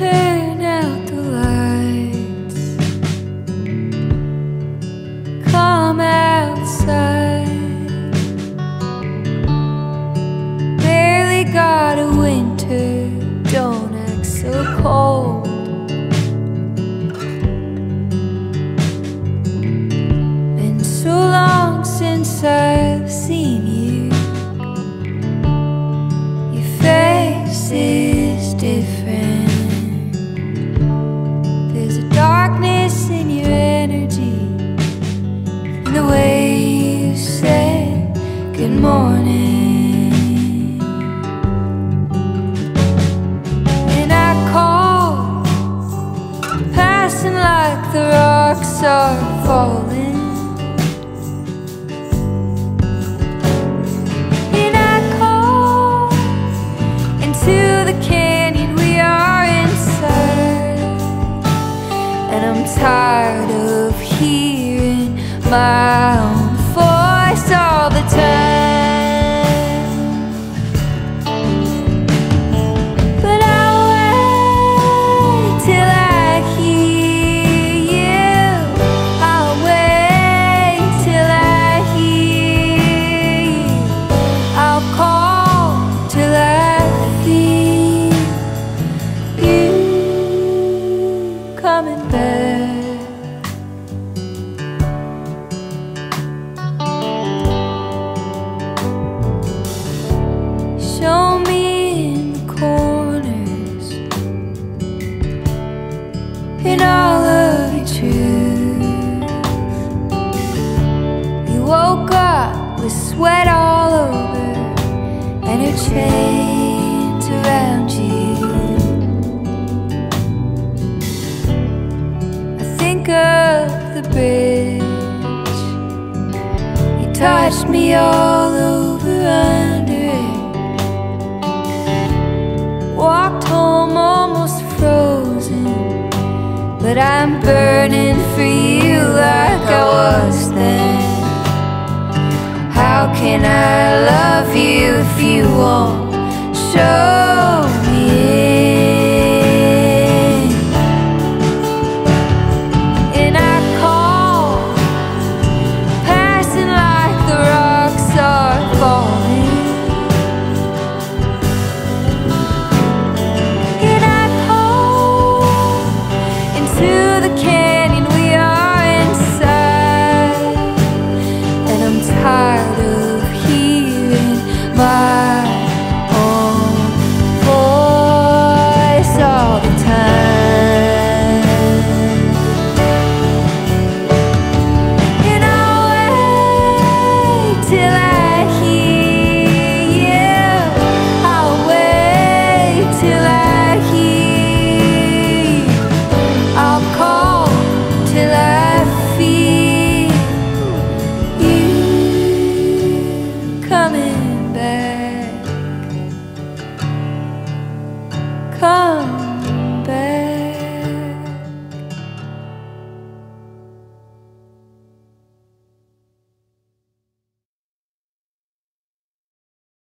Hey. good morning. And I call, passing like the rocks are falling. And I call into the canyon we are inside. And I'm tired of hearing my coming. Show me in the corners in all of your truth. You woke up with sweat all over and your chains around you. The bridge. You touched me all over under it. Walked home almost frozen, but I'm burning for you like I was then. How can I love you if you won't